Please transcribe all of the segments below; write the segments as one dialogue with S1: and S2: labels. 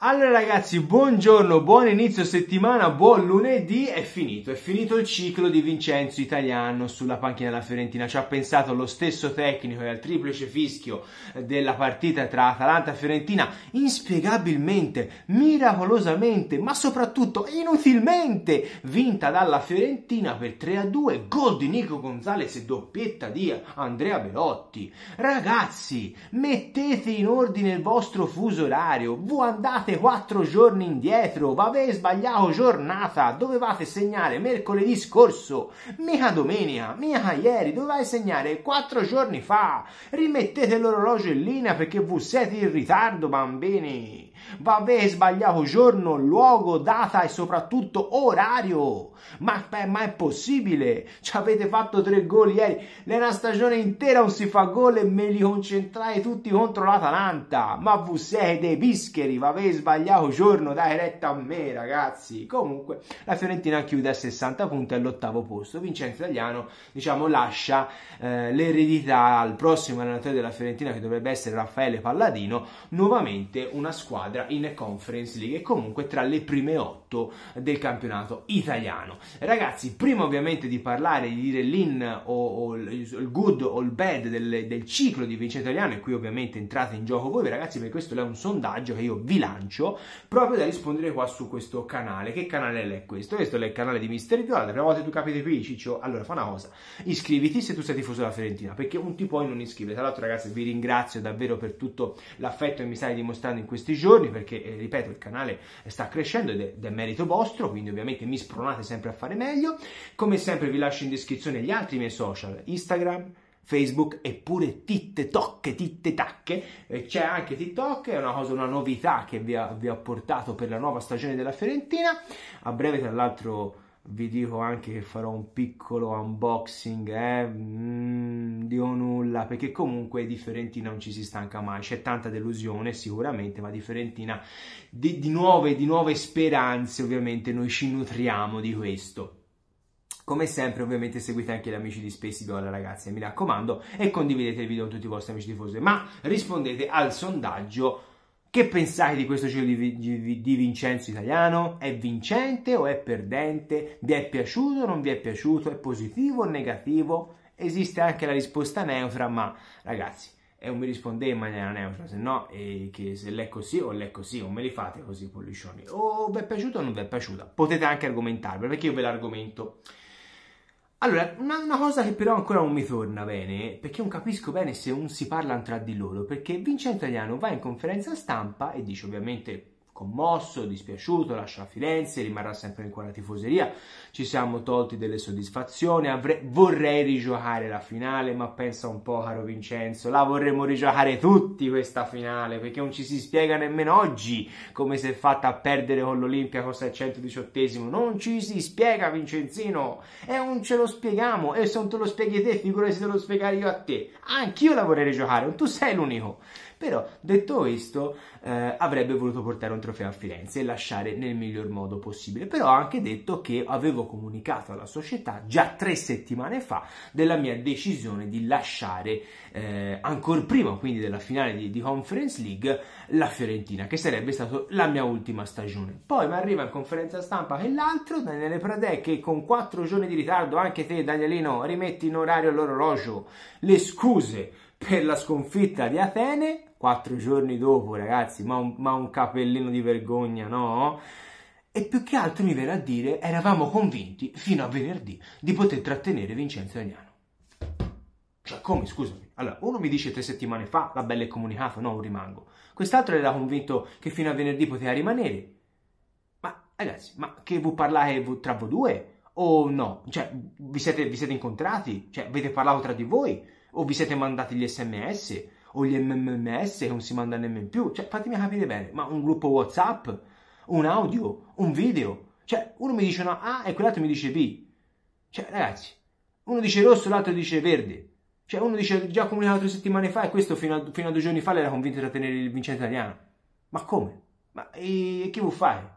S1: Allora ragazzi, buongiorno, buon inizio settimana, buon lunedì, è finito, è finito il ciclo di Vincenzo Italiano sulla panchina della Fiorentina, ci ha pensato lo stesso tecnico e al triplice fischio della partita tra Atalanta e Fiorentina, inspiegabilmente, miracolosamente, ma soprattutto inutilmente vinta dalla Fiorentina per 3-2, gol di Nico Gonzalez e doppietta di Andrea Belotti. Ragazzi, mettete in ordine il vostro fuso orario, voi andate tornate quattro giorni indietro, avete sbagliato giornata, dovevate segnare mercoledì scorso, mica domenica, mica ieri, dovevate segnare quattro giorni fa. Rimettete l'orologio in linea perché voi siete in ritardo, bambini. Va avete sbagliato giorno, luogo, data e soprattutto orario. Ma, beh, ma è possibile? Ci avete fatto tre gol ieri. Nella stagione intera non si fa gol e me li concentrai tutti contro l'Atalanta. Ma voi siete dei bischeri, va avete sbagliato giorno, dai retta a me, ragazzi. Comunque, la Fiorentina chiude a 60 punti all'ottavo posto. Vincenzo Italiano, diciamo, lascia eh, l'eredità al prossimo allenatore della Fiorentina, che dovrebbe essere Raffaele Palladino, nuovamente una squadra squadra in Conference League e comunque tra le prime otto del campionato italiano. Ragazzi, prima ovviamente di parlare, di dire l'in o, o il good o il bad del, del ciclo di Vincenzo Italiano e qui ovviamente entrate in gioco voi ragazzi perché questo è un sondaggio che io vi lancio proprio da rispondere qua su questo canale. Che canale è questo? Questo è il canale di Mister Viola, la prima volta che tu capite qui Ciccio, allora fa una cosa, iscriviti se tu sei tifoso della Fiorentina perché non ti puoi non iscrivere. Tra l'altro ragazzi vi ringrazio davvero per tutto l'affetto che mi stai dimostrando in questi giorni giorni perché, eh, ripeto, il canale sta crescendo ed è, ed è, merito vostro, quindi ovviamente mi spronate sempre a fare meglio. Come sempre vi lascio in descrizione gli altri miei social, Instagram, Facebook e pure TikTok, TikTok, c'è anche TikTok, è una cosa, una novità che vi, ha, vi ho portato per la nuova stagione della Fiorentina. A breve, tra l'altro vi dico anche che farò un piccolo unboxing, eh? mm, dio nulla, perché comunque di Fiorentina non ci si stanca mai, c'è tanta delusione sicuramente, ma di Fiorentina di, di, nuove, di nuove speranze ovviamente noi ci nutriamo di questo. Come sempre ovviamente seguite anche gli amici di Space Idol ragazzi, mi raccomando, e condividete il video con tutti i vostri amici tifosi, ma rispondete al sondaggio che pensate di questo giro di, di, di, Vincenzo italiano? È vincente o è perdente? Vi è piaciuto o non vi è piaciuto? È positivo o negativo? Esiste anche la risposta neutra, ma ragazzi, e non mi rispondete in maniera neutra, se no, eh, che se l'è così o l'è così, o me li fate così pollicioni. O vi è piaciuto o non vi è piaciuta? Potete anche argomentarvi, perché io ve l'argomento. Allora, una, una, cosa che però ancora non mi torna bene, perché non capisco bene se non si parlano tra di loro, perché Vincenzo Italiano va in conferenza stampa e dice ovviamente commosso, dispiaciuto, lascia Firenze, rimarrà sempre in quella tifoseria, ci siamo tolti delle soddisfazioni, avrei, vorrei rigiocare la finale, ma pensa un po' caro Vincenzo, la vorremmo rigiocare tutti questa finale, perché non ci si spiega nemmeno oggi come si è fatta a perdere con l'Olimpia cosa è 118 non ci si spiega Vincenzino, e non ce lo spieghiamo, e se non te lo spieghi te, figurati se te lo spiegare io a te, anch'io la vorrei rigiocare, tu sei l'unico. Però, detto questo, eh, avrebbe voluto portare un trofeo a Firenze e lasciare nel miglior modo possibile. Però ha anche detto che avevo comunicato alla società già tre settimane fa della mia decisione di lasciare eh, ancora prima, quindi della finale di, di Conference League, la Fiorentina, che sarebbe stata la mia ultima stagione. Poi mi arriva in conferenza stampa che l'altro, Daniele Pradè, che con quattro giorni di ritardo, anche te Danielino, rimetti in orario l'orologio le scuse per la sconfitta di Atene quattro giorni dopo, ragazzi, ma un, ma un capellino di vergogna, no? E più che altro mi viene a dire, eravamo convinti fino a venerdì di poter trattenere Vincenzo Agnano. Cioè, come, scusami? Allora, uno mi dice tre settimane fa, la bella è comunicato, no, rimango. Quest'altro era convinto che fino a venerdì poteva rimanere. Ma, ragazzi, ma che vi parlate tra voi due? O no? Cioè, vi siete, vi siete incontrati? Cioè, avete parlato tra di voi? O vi siete mandati gli sms? O gli MMS che non si manda nemmeno più. Cioè, fatemi capire bene, ma un gruppo WhatsApp, un audio, un video. Cioè, uno mi dice una A e quell'altro mi dice B. Cioè, ragazzi, uno dice rosso, l'altro dice verde. Cioè, uno dice già comunicato tre settimane fa e questo fino a, fino a due giorni fa l'era convinto di tenere il vincente italiano. Ma come? Ma e, che vuoi fare?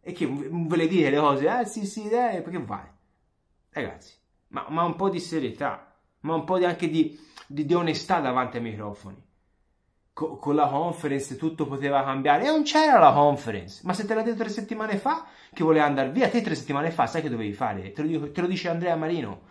S1: E che ve le dire le cose? Eh sì, sì, eh, perché vai? Ragazzi, ma, ma un po' di serietà, ma un po' anche di, di, di onestà davanti ai microfoni co- con la conference tutto poteva cambiare e non c'era la conference. Ma se te l'ha detto tre settimane fa che voleva andare via, te tre settimane fa sai che dovevi fare? Te lo, dico, te lo dice Andrea Marino,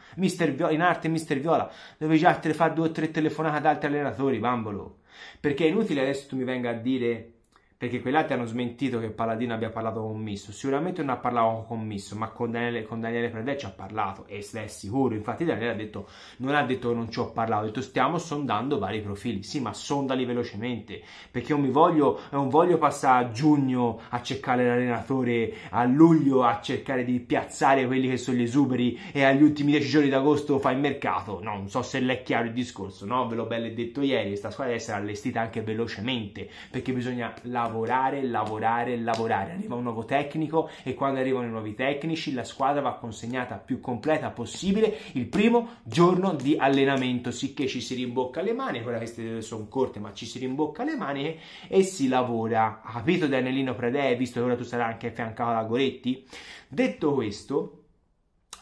S1: Viola, in arte Mister Viola, dovevi già fare due o tre telefonate ad altri allenatori, bambolo. Perché è inutile adesso tu mi venga a dire perché quell'altro hanno smentito che Paladino abbia parlato con Misso. Sicuramente non ha parlato con Misso, ma con Daniele, con Daniele Predè ci ha parlato e è sicuro. Infatti Daniele ha detto, non ha detto che non ci ho parlato, ha detto stiamo sondando vari profili. Sì, ma sondali velocemente, perché non mi voglio, non voglio passare a giugno a cercare l'allenatore, a luglio a cercare di piazzare quelli che sono gli esuberi e agli ultimi dieci giorni d'agosto fa il mercato. No, non so se l'è chiaro il discorso, no? Ve l'ho bello detto ieri, questa squadra deve essere allestita anche velocemente, perché bisogna lavorare lavorare, lavorare, lavorare. Arriva un nuovo tecnico e quando arrivano i nuovi tecnici la squadra va consegnata più completa possibile il primo giorno di allenamento, sicché ci si rimbocca le mani, ora queste sono corte ma ci si rimbocca le mani e si lavora. Ha capito Danielino Predè, visto che ora tu sarai anche affiancato da Goretti? Detto questo,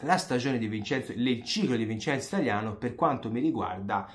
S1: la stagione di Vincenzo, il ciclo di Vincenzo Italiano per quanto mi riguarda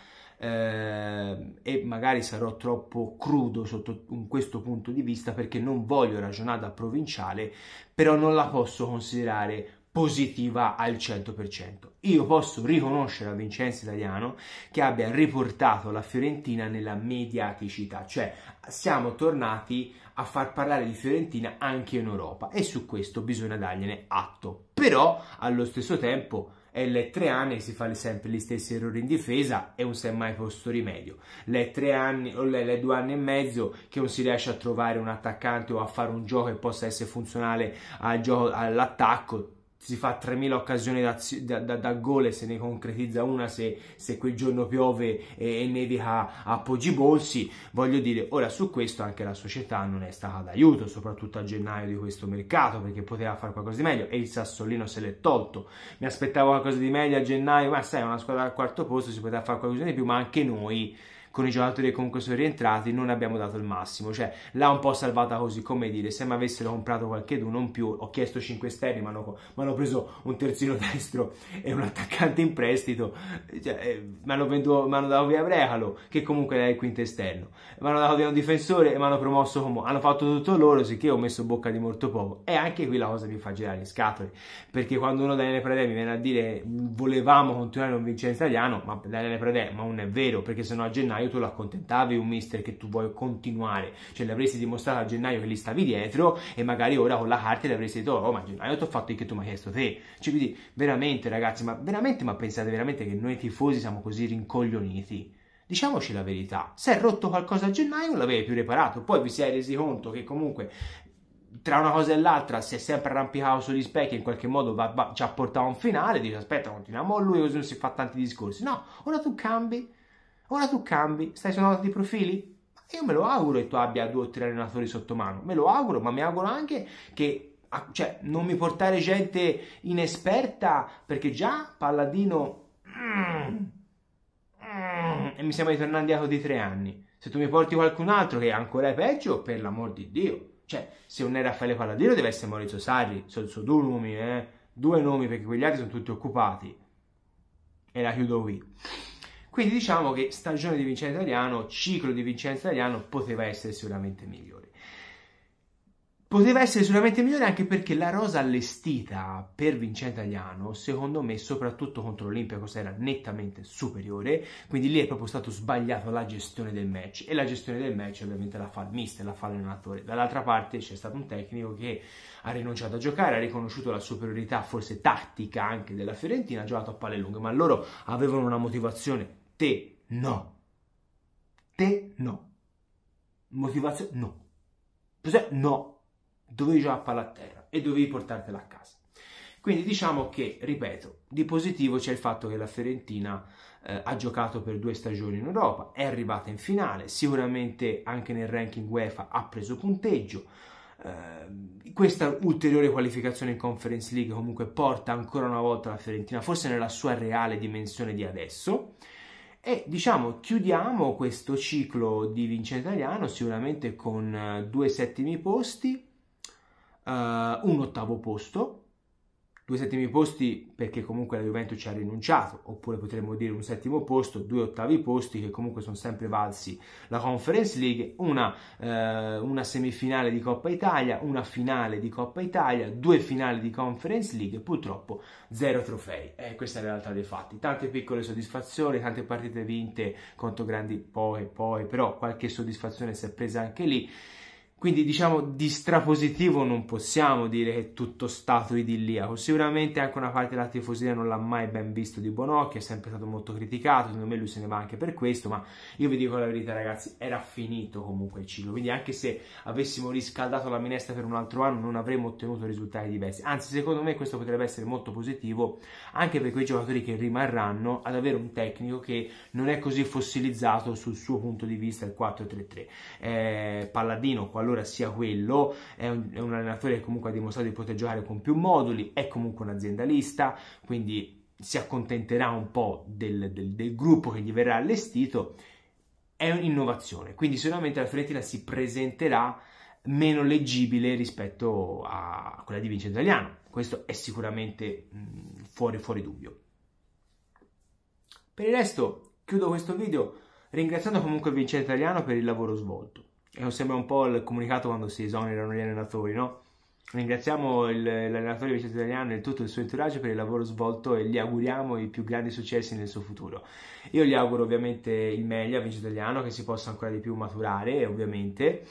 S1: eh, e magari sarò troppo crudo sotto questo punto di vista perché non voglio ragionare da provinciale, però non la posso considerare positiva al 100%. Io posso riconoscere a Vincenzo Italiano che abbia riportato la Fiorentina nella mediaticità, cioè siamo tornati a far parlare di Fiorentina anche in Europa e su questo bisogna dargliene atto. Però allo stesso tempo e le tre anni si fa sempre gli stessi errori in difesa e non si è mai posto rimedio. Le tre anni o le, le, due anni e mezzo che non si riesce a trovare un attaccante o a fare un gioco che possa essere funzionale al gioco, all'attacco si fa 3.000 occasioni da, da, da, gol e se ne concretizza una se, se quel giorno piove e, e nevica a Bolsi voglio dire, ora su questo anche la società non è stata d'aiuto, soprattutto a gennaio di questo mercato, perché poteva fare qualcosa di meglio e il Sassolino se l'è tolto. Mi aspettavo qualcosa di meglio a gennaio, ma sai, una squadra al quarto posto si poteva fare qualcosa di più, ma anche noi con i giocatori che comunque sono rientrati non abbiamo dato il massimo, cioè l'ha un po' salvata così, come dire, se mi avessero comprato qualche du, non più, ho chiesto 5 esterni, ma hanno, preso un terzino destro e un attaccante in prestito, cioè, eh, mi hanno, dato via Brecalo, che comunque è il quinto esterno, mi hanno dato via un difensore e mi hanno promosso come, hanno fatto tutto loro, sicché ho messo bocca di molto poco, e anche qui la cosa mi fa girare le scatole, perché quando uno Daniele Predè mi viene a dire volevamo continuare vincere in italiano, ma Daniele Predè, ma non è vero, perché sennò a gennaio gennaio tu lo accontentavi un mister che tu vuoi continuare, cioè le avresti dimostrato a gennaio che gli stavi dietro e magari ora con la carta le avresti detto oh ma a gennaio ti ho fatto il che tu mi hai chiesto te, cioè quindi veramente ragazzi, ma veramente ma pensate veramente che noi tifosi siamo così rincoglioniti? Diciamoci la verità, se è rotto qualcosa a gennaio non l'avevi più reparato, poi vi siete resi conto che comunque tra una cosa e l'altra si è sempre arrampicato sugli specchi e in qualche modo va, va, ci ha portato a un finale, dice aspetta continuiamo lui così non si fa tanti discorsi, no, ora tu cambi, Ora tu cambi, stai suonando di profili? Io me lo auguro che tu abbia due o tre allenatori sotto mano, me lo auguro, ma mi auguro anche che cioè, non mi portare gente inesperta, perché già Palladino... Mm, mm, e mi sembra di tornare indietro di tre anni. Se tu mi porti qualcun altro che ancora è peggio, per l'amor di Dio. Cioè, se non è Raffaele Palladino deve essere Maurizio Sarri, sono, sono due nomi, eh? Due nomi perché quegli altri sono tutti occupati. E la chiudo qui. Quindi diciamo che stagione di Vincenzo Italiano, ciclo di Vincenzo Italiano poteva essere sicuramente migliore. Poteva essere sicuramente migliore anche perché la rosa allestita per Vincenzo Italiano, secondo me, soprattutto contro l'Olympiacos, era nettamente superiore. Quindi lì è proprio stato sbagliato la gestione del match. E la gestione del match ovviamente la fa il mister, la fa l'allenatore. Dall'altra parte c'è stato un tecnico che ha rinunciato a giocare, ha riconosciuto la superiorità forse tattica anche della Fiorentina, ha giocato a palle lunghe, ma loro avevano una motivazione Te no. Te no. Motivazione no. Cos'è? No. Dovevi giocare a palla a terra e dovevi portartela a casa. Quindi diciamo che, ripeto, di positivo c'è il fatto che la Fiorentina eh, ha giocato per due stagioni in Europa, è arrivata in finale, sicuramente anche nel ranking UEFA ha preso punteggio. Eh, questa ulteriore qualificazione in Conference League comunque porta ancora una volta la Fiorentina, forse nella sua reale dimensione di adesso. E diciamo chiudiamo questo ciclo di Vincenzo Italiano sicuramente con uh, due settimi posti, uh, un ottavo posto due settimi posti perché comunque la Juventus ci ha rinunciato, oppure potremmo dire un settimo posto, due ottavi posti che comunque sono sempre valsi la Conference League, una, eh, una semifinale di Coppa Italia, una finale di Coppa Italia, due finali di Conference League, purtroppo zero trofei. Eh, questa è la realtà dei fatti. Tante piccole soddisfazioni, tante partite vinte contro grandi poche, poi, però qualche soddisfazione si è presa anche lì. Quindi diciamo di strapositivo non possiamo dire che è tutto stato idilliaco. Sicuramente anche una parte della tifoseria non l'ha mai ben visto di buon occhio, è sempre stato molto criticato, secondo me lui se ne va anche per questo, ma io vi dico la verità ragazzi, era finito comunque il ciclo, quindi anche se avessimo riscaldato la minestra per un altro anno non avremmo ottenuto risultati diversi. Anzi, secondo me questo potrebbe essere molto positivo anche per quei giocatori che rimarranno ad avere un tecnico che non è così fossilizzato sul suo punto di vista il 4-3-3. Eh, Palladino, qualora allora sia quello, è un, è un allenatore che comunque ha dimostrato di poter giocare con più moduli, è comunque un aziendalista, quindi si accontenterà un po' del, del, del gruppo che gli verrà allestito, è un'innovazione, quindi sicuramente la Fiorentina si presenterà meno leggibile rispetto a quella di Vincenzo Italiano. Questo è sicuramente mh, fuori, fuori dubbio. Per il resto, chiudo questo video ringraziando comunque Vincenzo Italiano per il lavoro svolto. Sembra un po' il comunicato quando si esonerano gli allenatori, no? Ringraziamo il, l'allenatore Vincenzo Italiano e tutto il suo entourage per il lavoro svolto e gli auguriamo i più grandi successi nel suo futuro. Io gli auguro ovviamente il meglio a Vincenzo Italiano, che si possa ancora di più maturare, ovviamente.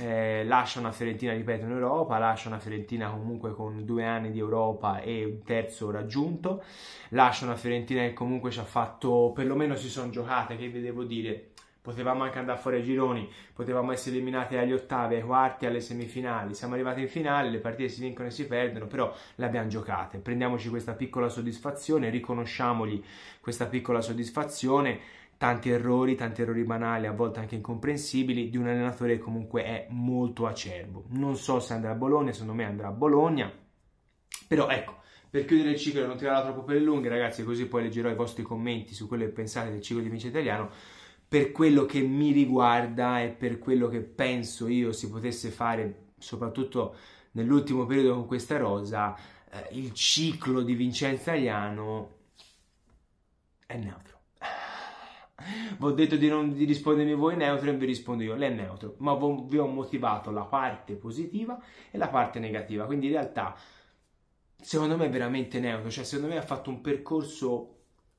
S1: Eh, lascia una Fiorentina, ripeto, in Europa, lascia una Fiorentina comunque con due anni di Europa e un terzo raggiunto, lascia una Fiorentina che comunque ci ha fatto, perlomeno si sono giocate, che vi devo dire, potevamo anche andare fuori ai gironi, potevamo essere eliminati agli ottavi, ai quarti, alle semifinali. Siamo arrivati in finale, le partite si vincono e si perdono, però le abbiamo giocate. Prendiamoci questa piccola soddisfazione, riconosciamogli questa piccola soddisfazione. Tanti errori, tanti errori banali, a volte anche incomprensibili, di un allenatore che comunque è molto acerbo. Non so se andrà a Bologna, secondo me andrà a Bologna, però ecco, per chiudere il ciclo e non tirarla troppo per le lunghe, ragazzi, così poi leggerò i vostri commenti su quello che pensate del ciclo di Vince Italiano per quello che mi riguarda e per quello che penso io si potesse fare, soprattutto nell'ultimo periodo con questa rosa, eh, il ciclo di Vincenzo Italiano è neutro. Vi ho detto di non di rispondermi voi neutro e vi rispondo io, lei è neutro, ma vi ho motivato la parte positiva e la parte negativa, quindi in realtà secondo me è veramente neutro, cioè secondo me ha fatto un percorso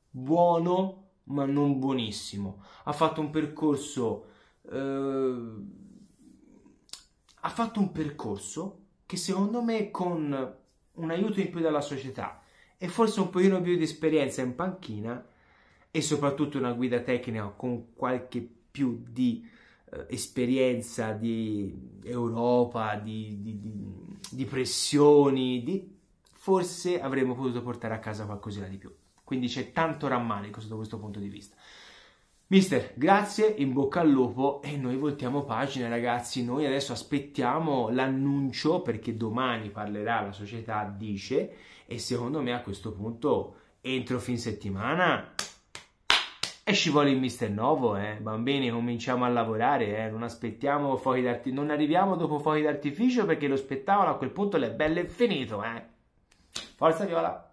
S1: buono ma non buonissimo. Ha fatto un percorso. Eh, ha fatto un percorso che secondo me con un aiuto in più dalla società e forse un pochino più di esperienza in panchina e soprattutto una guida tecnica con qualche più di eh, esperienza di Europa, di, di, di, di pressioni, forse avremmo potuto portare a casa qualcosina di più. Quindi c'è tanto rammarico sotto questo punto di vista. Mister, grazie, in bocca al lupo e noi voltiamo pagina ragazzi, noi adesso aspettiamo l'annuncio perché domani parlerà la società dice e secondo me a questo punto entro fin settimana e ci vuole il mister nuovo, eh. bambini cominciamo a lavorare, eh. non aspettiamo fuochi d'artificio, non arriviamo dopo fuochi d'artificio perché lo spettacolo a quel punto è bello e finito, eh. Forza Viola!